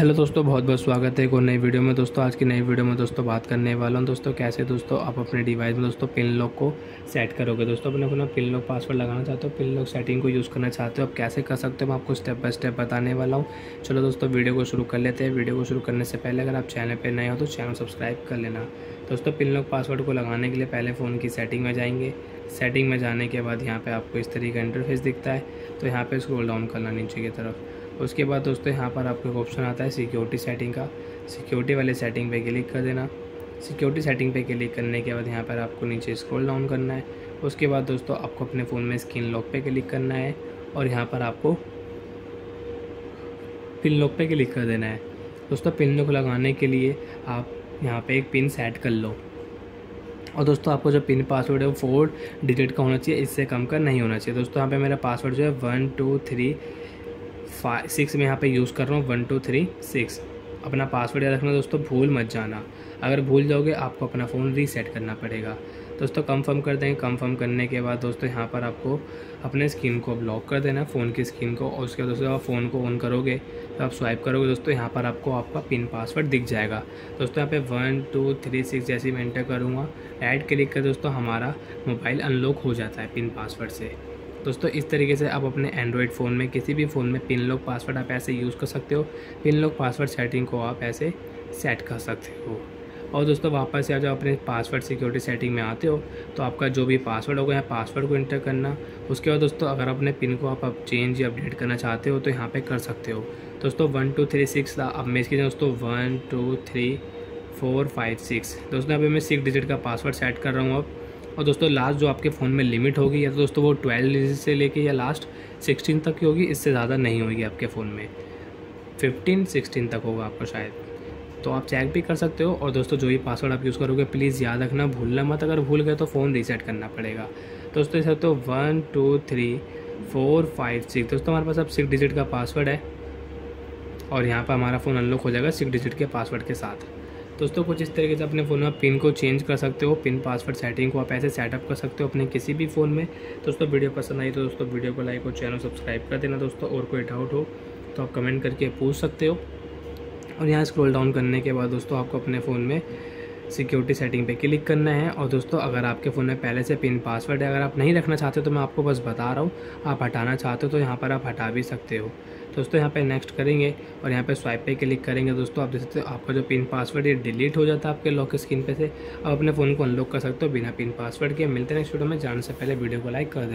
Hello दोस्तों, बहुत बहुत स्वागत है एक और नई वीडियो में। दोस्तों, आज की नई वीडियो में दोस्तों बात करने वाला हूँ। दोस्तों, कैसे दोस्तों आप अपने डिवाइस में दोस्तों पिन लॉक को सेट करोगे? दोस्तों, अपने अपना पिन लॉक पासवर्ड लगाना चाहते हो, पिन लॉक सेटिंग को यूज़ करना चाहते हो, आप कैसे कर सकते हो मैं आपको स्टेप बाय स्टेप बताने वाला हूँ। चलो दोस्तों, वीडियो को शुरू कर लेते हैं। वीडियो को शुरू करने से पहले अगर आप चैनल पर नए हो तो चैनल सब्सक्राइब कर लेना। दोस्तों, पिन लॉक पासवर्ड को लगाने के लिए पहले फ़ोन की सेटिंग में जाएँगे। सेटिंग में जाने के बाद यहाँ पर आपको इस तरीके का इंटरफेस दिखता है। तो यहाँ पर स्क्रॉल डाउन करना नीचे की तरफ़। उसके बाद दोस्तों यहाँ पर आपको एक ऑप्शन आता है सिक्योरिटी सेटिंग का। सिक्योरिटी वाले सेटिंग पे क्लिक कर देना। सिक्योरिटी सेटिंग पे क्लिक करने के बाद यहाँ पर आपको नीचे स्क्रॉल डाउन करना है। उसके बाद दोस्तों आपको अपने फ़ोन में स्क्रीन लॉक पे क्लिक करना है और यहाँ पर आपको पिन लॉक पे क्लिक कर देना है। दोस्तों पिन लॉक लगाने के लिए आप यहाँ पे एक पिन सेट कर लो। और दोस्तों आपको जो पिन पासवर्ड है वो फोर डिजिट का होना चाहिए, इससे कम का नहीं होना चाहिए। दोस्तों यहाँ पे मेरा पासवर्ड जो है one two three five six में यहाँ पे यूज़ कर रहा हूँ वन टू थ्री सिक्स अपना पासवर्ड याद रखना दोस्तों, भूल मत जाना। अगर भूल जाओगे, आपको अपना फ़ोन रीसेट करना पड़ेगा। दोस्तों कंफर्म कर देंगे कंफर्म करने के बाद दोस्तों, यहाँ पर आपको अपने स्क्रीन को ब्लॉक कर देना फ़ोन की स्क्रीन को, और उसके बाद दोस्तों, आप फ़ोन को ऑन करोगे तो आप स्वाइप करोगे, दोस्तों, यहाँ पर आपको आपका पिन पासवर्ड दिख जाएगा। दोस्तों, यहाँ पे वन टू थ्री सिक्स जैसी मैं एंटर करूँगा ऐड क्लिक कर दोस्तों, हमारा मोबाइल अनलॉक हो जाता है पिन पासवर्ड से। दोस्तों, इस तरीके से आप अपने एंड्रॉयड फ़ोन में किसी भी फ़ोन में पिन लॉक पासवर्ड आप ऐसे यूज़ कर सकते हो। पिन लॉक पासवर्ड सेटिंग को आप ऐसे सेट कर सकते हो। और दोस्तों, वापस से आ जाओ अपने पासवर्ड सिक्योरिटी सेटिंग में आते हो तो आपका जो भी पासवर्ड होगा, यहाँ पासवर्ड को इंटर करना। उसके बाद दोस्तों, अगर अपने पिन को आप अब चेंज या अपडेट करना चाहते हो तो यहाँ पे कर सकते हो। दोस्तों वन टू थ्री सिक्स अब मैं इसकी दोस्तों one two three four five six दोस्तों अभी मैं सिक्स डिजिट का पासवर्ड सेट कर रहा हूँ अब। और दोस्तों लास्ट जो आपके फ़ोन में लिमिट होगी, या तो दोस्तों वो ट्वेल्व डिजिट से लेके या लास्ट सिक्सटीन तक की होगी, इससे ज़्यादा नहीं होगी आपके फ़ोन में। फिफ्टीन सिक्सटीन तक होगा आपको शायद। तो आप चेक भी कर सकते हो, और दोस्तों, जो भी पासवर्ड आप यूज़ करोगे प्लीज़ याद रखना, भूलना मत, अगर भूल गए तो फ़ोन रीसेट करना पड़ेगा। दोस्तों, इस तो one two three four five six दोस्तों, हमारे पास अब सिक्स डिजिट का पासवर्ड है, और यहाँ पर हमारा फ़ोन अनलॉक हो जाएगा सिक्स डिजिट के पासवर्ड के साथ। दोस्तों, कुछ इस तरीके से अपने फ़ोन में पिन को चेंज कर सकते हो पिन पासवर्ड सेटिंग को आप ऐसे सेटअप कर सकते हो अपने किसी भी फ़ोन में। दोस्तों, वीडियो पसंद आई तो दोस्तों, वीडियो को लाइक और चैनल सब्सक्राइब कर देना दोस्तों, और कोई डाउट हो तो आप कमेंट करके पूछ सकते हो। और यहाँ स्क्रॉल डाउन करने के बाद दोस्तों, आपको अपने फ़ोन में सिक्योरिटी सेटिंग पे क्लिक करना है। और दोस्तों, अगर आपके फ़ोन में पहले से पिन पासवर्ड है, अगर आप नहीं रखना चाहते तो मैं आपको बस बता रहा हूँ, आप हटाना चाहते हो तो यहाँ पर आप हटा भी सकते हो। दोस्तों, यहाँ पे नेक्स्ट करेंगे और यहाँ पे स्वाइप पे क्लिक करेंगे। दोस्तों, आप देख सकते हो, आपका जो पिन पासवर्ड ये डिलीट हो जाता है आपके लॉक स्क्रीन पे से। आप अपने फ़ोन को अनलॉक कर सकते हो बिना पिन पासवर्ड के। मिलते हैं नेक्स्ट वीडियो में। जाने से पहले वीडियो को लाइक कर दें।